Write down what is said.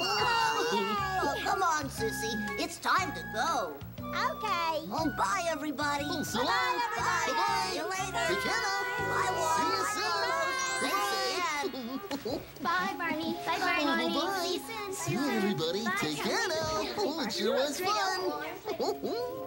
Oh, come on, Sissy. It's time to go. Okay. Oh, bye, everybody. Oh, so bye, long. everybody. Bye. See you later. Take care now. Bye, Walt. See you Bye, soon. Bye. Thanks again. Bye, Barney. Bye, Barney. Oh, bye. See you soon. See you, everybody. Bye, Take Charlie. care now. Oh, it sure was fun.